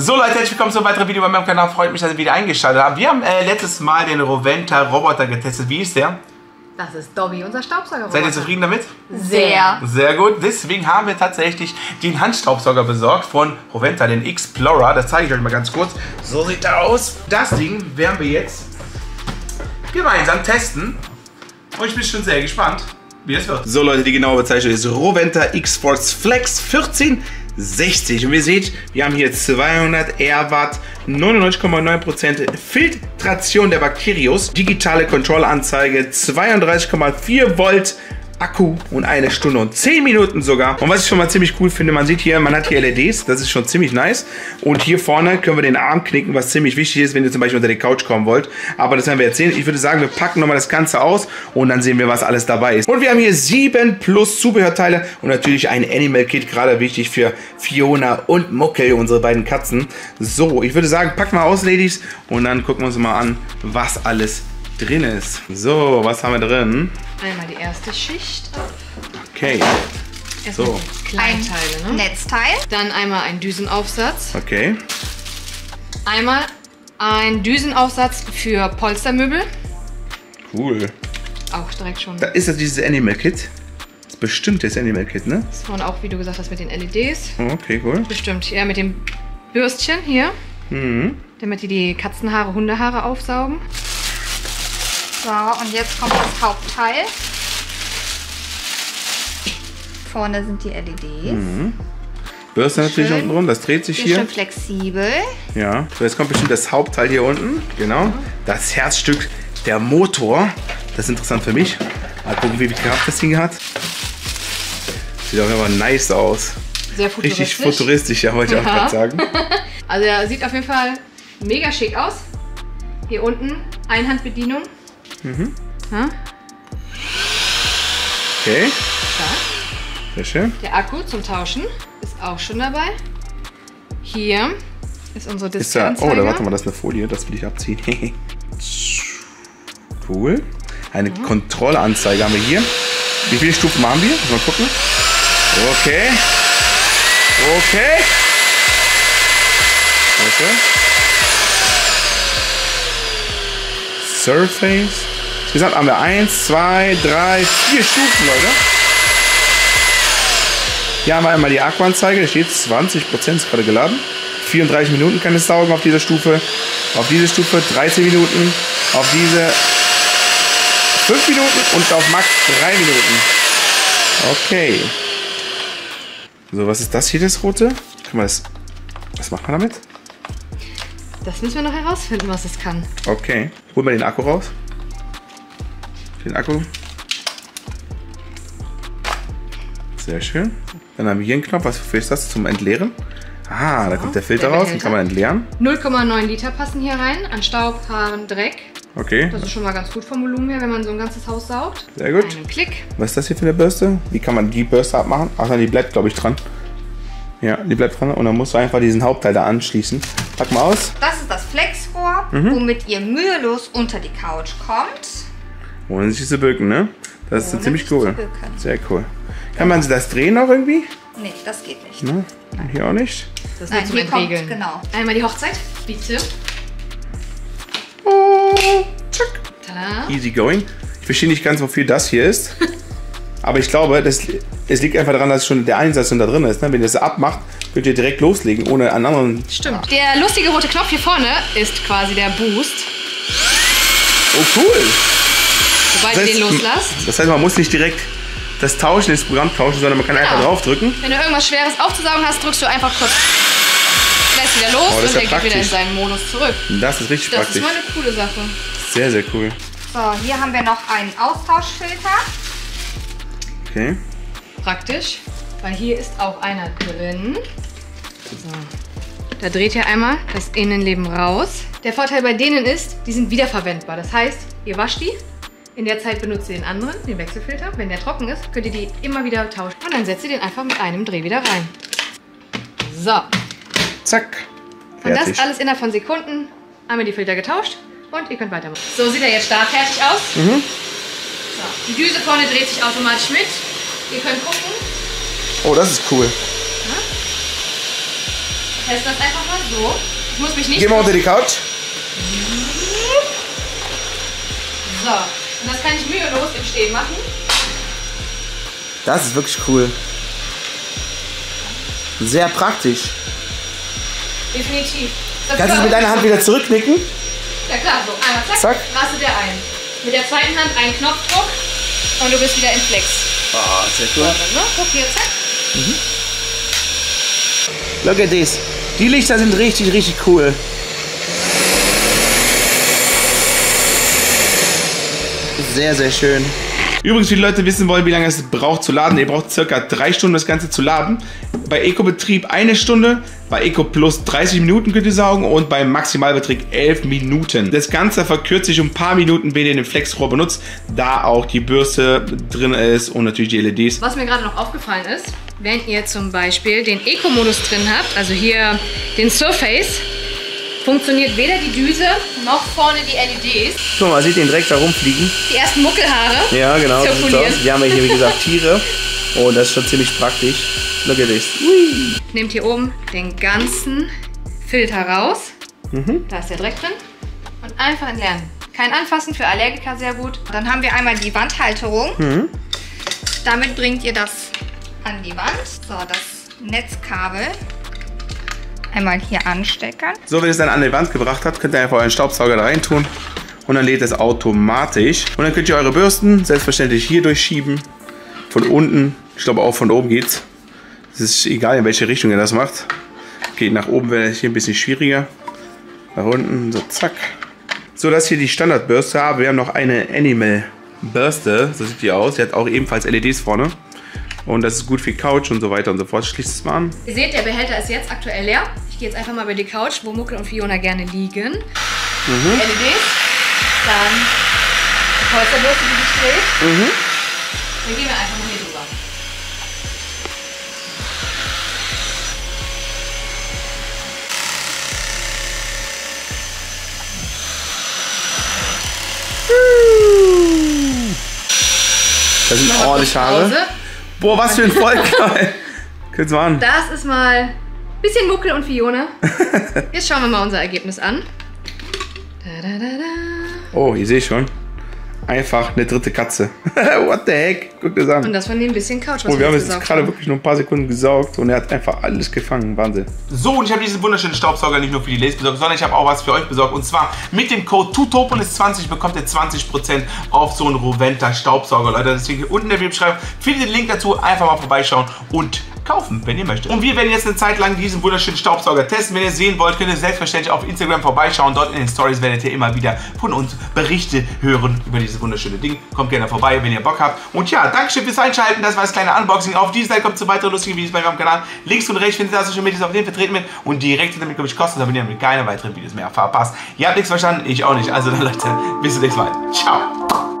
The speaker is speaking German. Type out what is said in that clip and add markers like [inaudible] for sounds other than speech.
So Leute, herzlich willkommen zu einem weiteren Video bei meinem Kanal. Freut mich, dass ihr wieder eingeschaltet habt. Wir haben äh, letztes Mal den Roventa Roboter getestet. Wie ist der? Das ist Dobby, unser Staubsauger. Seid ihr zufrieden damit? Sehr. Sehr gut. Deswegen haben wir tatsächlich den Handstaubsauger besorgt von Roventa, den Explorer. Das zeige ich euch mal ganz kurz. So sieht er aus. Das Ding werden wir jetzt gemeinsam testen. Und ich bin schon sehr gespannt, wie es wird. So Leute, die genaue Bezeichnung ist Roventa X-Force Flex 1460. Und ihr seht, wir haben hier 200 R Watt, 99,9% Filtration der Bakterios, digitale Kontrollanzeige, 32,4 Volt Akku und eine Stunde und 10 Minuten sogar. Und was ich schon mal ziemlich cool finde, man sieht hier, man hat hier LEDs, das ist schon ziemlich nice. Und hier vorne können wir den Arm knicken, was ziemlich wichtig ist, wenn ihr zum Beispiel unter die Couch kommen wollt. Aber das werden wir jetzt. Ich würde sagen, wir packen nochmal das Ganze aus und dann sehen wir, was alles dabei ist. Und wir haben hier 7 plus Zubehörteile und natürlich ein Animal Kit, gerade wichtig für Fiona und Muckel, unsere beiden Katzen. So, ich würde sagen, packen wir aus, Ladies, und dann gucken wir uns mal an, was alles drin ist. So, was haben wir drin? Einmal die erste Schicht. Okay, Erstmal So. Kleinteile, ne? Netzteil. Dann einmal ein Düsenaufsatz. okay. Einmal ein Düsenaufsatz für Polstermöbel. Cool. Auch direkt schon. Da ist das dieses Animal Kit. Das ist bestimmt das Animal Kit, ne? Und auch, wie du gesagt hast, mit den LEDs. Oh, Okay, cool. Bestimmt. Ja, mit dem Bürstchen hier. Mhm. Damit die die Katzenhaare, Hundehaare aufsaugen. So, und jetzt kommt das Hauptteil. Vorne sind die LEDs. Bürste natürlich unten rum, das dreht sich Hier schön flexibel. Ja. So, jetzt kommt bestimmt das Hauptteil hier unten. Genau. Das Herzstück, der Motor. Das ist interessant für mich. Mal gucken, wie viel Kraft das Ding hat. Sieht auf jeden Fall nice aus. Sehr futuristisch. Richtig futuristisch, ja, wollte ich auch Ja. gerade sagen. [laughs] Also er sieht auf jeden Fall mega schick aus. Hier unten Einhandbedienung. Mhm. Ja, Okay, da. sehr schön. Der Akku zum Tauschen ist auch schon dabei. Hier ist unsere Ist da, oh, da warte mal, das ist eine Folie, das will ich abziehen. [laughs] cool. Eine Kontrollanzeige haben wir hier. Wie viele Stufen haben wir? Mal gucken. Okay. Okay. Okay. Surface. Insgesamt haben wir 1, 2, 3, 4 Stufen, Leute. Hier haben wir einmal die Akkuanzeige, da steht 20% ist gerade geladen. 34 Minuten kann es saugen auf dieser Stufe. Auf diese Stufe 13 Minuten. Auf diese 5 Minuten und auf Max 3 Minuten. Okay. So, was ist das hier, das rote? Kann man das. Was macht man damit? Das müssen wir noch herausfinden, was es kann. Okay. Hol mal den Akku raus. Den Akku. Sehr schön. Dann haben wir hier einen Knopf. Was für ist das? Zum Entleeren? Ah, da kommt der Filter der raus. Den kann man entleeren. 0,9 Liter passen hier rein an Staub, Haaren, Dreck. Okay, Das ist schon mal ganz gut vom Volumen her, wenn man so ein ganzes Haus saugt. sehr gut. Einen Klick. Was ist das hier für eine Bürste? Wie kann man die Bürste abmachen? Ach nein, die bleibt, glaube ich, dran. Ja, die bleibt dran. Und dann musst du einfach diesen Hauptteil da anschließen. Pack mal aus. Das ist das Flexrohr, Mhm. womit ihr mühelos unter die Couch kommt. Ohne sich zu bücken, ne? Das ist Ohne ziemlich cool. Sehr cool. Kann man das drehen noch irgendwie? Nee, das geht nicht. Ne? Hier auch nicht. Das ist Nein, hier kommt, genau. Einmal die Hochzeit, bitte. Oh, zack. Tada. Easy going. Ich verstehe nicht ganz, wofür das hier ist. [laughs] Aber ich glaube, das, es liegt einfach daran, dass schon der Einsatz schon da drin ist. Ne? Wenn ihr das abmacht, könnt ihr direkt loslegen, ohne einen anderen. Stimmt. Der lustige rote Knopf hier vorne ist quasi der Boost. Oh, cool. Sobald Das ihr den heißt, loslasst. Das heißt, man muss nicht direkt das Tauschen, das Programm tauschen, sondern man kann einfach Genau. draufdrücken. Wenn du irgendwas Schweres aufzusaugen hast, drückst du einfach kurz. Lässt wieder los Oh, das ist und ja der geht wieder in praktisch. seinen Modus zurück. Das ist richtig Das praktisch. ist mal eine coole Sache. Sehr, sehr cool. So, hier haben wir noch einen Austauschfilter. Okay. Praktisch, weil hier ist auch einer drin. So. Da dreht ihr einmal das Innenleben raus. Der Vorteil bei denen ist, die sind wiederverwendbar. Das heißt, ihr wascht die, in der Zeit benutzt ihr den anderen, den Wechselfilter. Wenn der trocken ist, könnt ihr die immer wieder tauschen. Und dann setzt ihr den einfach mit einem Dreh wieder rein. So, Zack. und Fertig. das alles innerhalb von Sekunden. Einmal die Filter getauscht und ihr könnt weitermachen. So sieht er jetzt startfertig aus. Mhm. So, die Düse vorne dreht sich automatisch mit. Ihr könnt gucken. Oh, das ist cool. teste das einfach mal so. Ich muss mich nicht... Geh mal unter die Couch. So, und das kann ich mühelos im Stehen machen. Das ist wirklich cool. Sehr praktisch. Definitiv. Kannst du mit deiner Hand wieder zurückknicken? Ja klar, so einmal zack, Zack. rastet er ein. Mit der zweiten Hand einen Knopfdruck und du bist wieder in Flex. Ah, sehr cool. Ne? Guck hier, zack. Look at this. Die Lichter sind richtig, richtig cool. Sehr, sehr schön. Übrigens, wie die Leute wissen wollen, wie lange es braucht zu laden. Ihr braucht circa drei Stunden, das Ganze zu laden. Bei Eco-Betrieb eine Stunde, bei Eco Plus 30 Minuten könnt ihr saugen und beim Maximalbetrieb 11 Minuten. Das Ganze verkürzt sich um ein paar Minuten, wenn ihr den Flexrohr benutzt, da auch die Bürste drin ist und natürlich die LEDs. Was mir gerade noch aufgefallen ist, wenn ihr zum Beispiel den Eco-Modus drin habt, also hier den Surface, funktioniert weder die Düse noch vorne die LEDs. Guck mal, sieht den direkt da rumfliegen. Die ersten Muckelhaare Ja, genau. so sieht's aus. Wir haben ja hier, wie gesagt, [laughs] Tiere. Oh, das ist schon ziemlich praktisch. Look at this. Ui. Nehmt hier oben den ganzen Filter raus. Mhm. Da ist der Dreck drin. Und einfach entleeren. Kein Anfassen für Allergiker, sehr gut. Dann haben wir einmal die Wandhalterung. Mhm. Damit bringt ihr das an die Wand. So, das Netzkabel einmal hier anstecken. So, wenn ihr es dann an die Wand gebracht habt, könnt ihr einfach euren Staubsauger da rein tun. Und dann lädt es automatisch. Und dann könnt ihr eure Bürsten selbstverständlich hier durchschieben. Von unten. Ich glaube auch von oben geht's. Es ist egal, in welche Richtung ihr das macht. Geht nach oben wäre es hier ein bisschen schwieriger. Nach unten, so zack. So, das hier die Standardbürste. Aber wir haben noch eine Animal Bürste. So sieht die aus. Die hat auch ebenfalls LEDs vorne. Und das ist gut für Couch und so weiter und so fort. Schließt es mal an. Ihr seht, der Behälter ist jetzt aktuell leer. Ich gehe jetzt einfach mal über die Couch, wo Muckel und Fiona gerne liegen. LEDs. Dann die Polsterbürste, die sich dreht. Mhm. Dann gehen wir einfach mal hier drüber. Das sind ordentlich Haare. Boah, was für ein Volk. [laughs] Mal an. Das ist mal bisschen Muckel und Fiona. Jetzt schauen wir mal unser Ergebnis an. Da, da, da, da. Oh, ihr seht schon. Einfach eine dritte Katze. [laughs] What the heck? Guck das Und an. das von dem bisschen Couch, was Oh, wir haben jetzt gerade wirklich nur ein paar Sekunden gesaugt und er hat einfach alles gefangen. Wahnsinn. So, und ich habe diesen wunderschönen Staubsauger nicht nur für die Lays besorgt, sondern ich habe auch was für euch besorgt. Und zwar mit dem Code TUTOPOLIS20 bekommt ihr 20% auf so einen Roventa Staubsauger, Leute. Deswegen hier unten in der Beschreibung findet ihr den Link dazu. Einfach mal vorbeischauen und kaufen, wenn ihr möchtet. Und wir werden jetzt eine Zeit lang diesen wunderschönen Staubsauger testen. Wenn ihr sehen wollt, könnt ihr selbstverständlich auf Instagram vorbeischauen. Dort in den Stories werdet ihr immer wieder von uns Berichte hören über dieses wunderschöne Ding. Kommt gerne vorbei, wenn ihr Bock habt. Und ja, Dankeschön fürs Einschalten. Das war das kleine Unboxing. Auf dieser Seite kommt zu weiteren lustigen Videos bei meinem Kanal. Links und rechts findet ihr das Social Media, auf denen vertreten bin. Und direkt hinter mir glaube ich kostenlos, damit ihr mit keine weiteren Videos mehr verpasst. Ihr habt nichts verstanden, ich auch nicht. Also dann [laughs] Leute, bis zum nächsten Mal. Ciao.